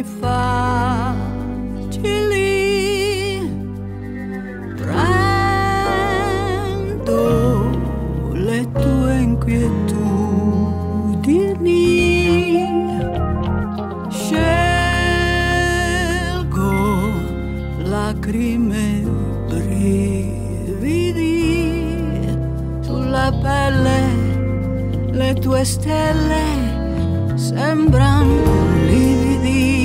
facili. Prendo le tue inquietudini, scelgo lacrime brividi sulla pelle, le tue stelle sembrano lividi.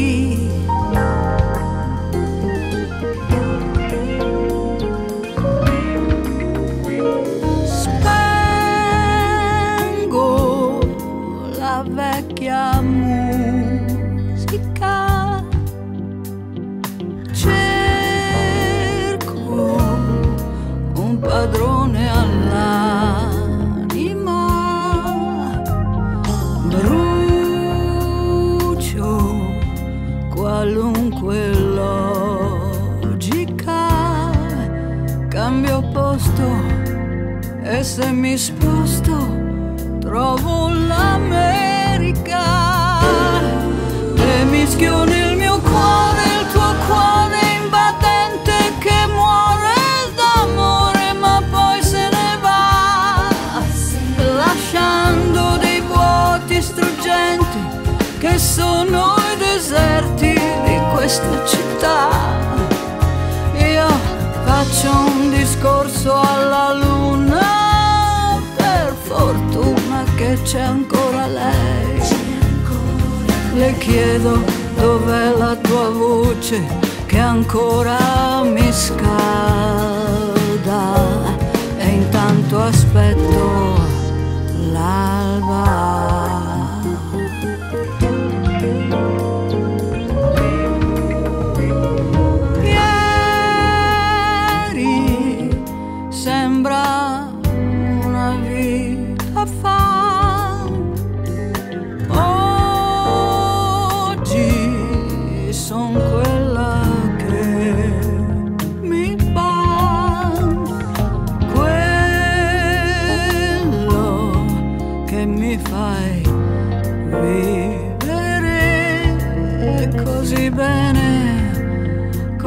Qualunque logica, cambio posto e se mi sposto trovo l'America. E mischio nel mio cuore il tuo cuore imbattente che muore d'amore ma poi se ne va lasciando dei vuoti struggenti che sono i deserti di questa città. Io faccio un discorso alla luna per fortuna che c'è ancora lei. Le chiedo dov'è la tua voce che ancora mi scalda. E intanto aspetto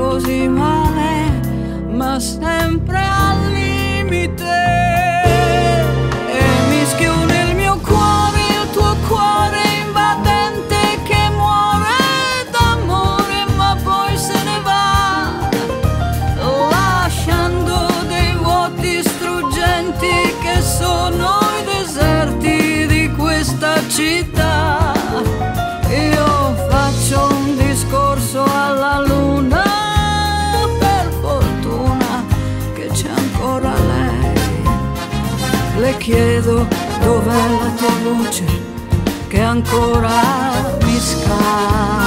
così male, ma sempre al limite. E mischio nel mio cuore il tuo cuore invadente che muore d'amore, ma poi se ne va, lasciando dei vuoti struggenti che sono i deserti di questa città. Chiedo dov'è la tua voce che ancora mi scalda.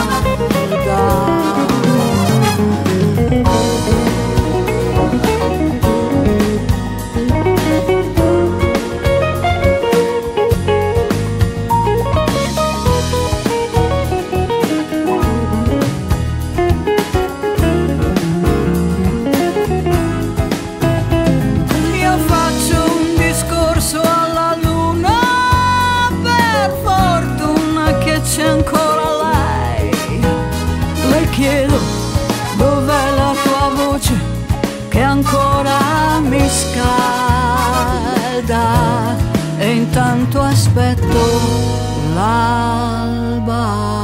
chiedo dov'è la tua voce che ancora mi scalda e intanto aspetto l'alba.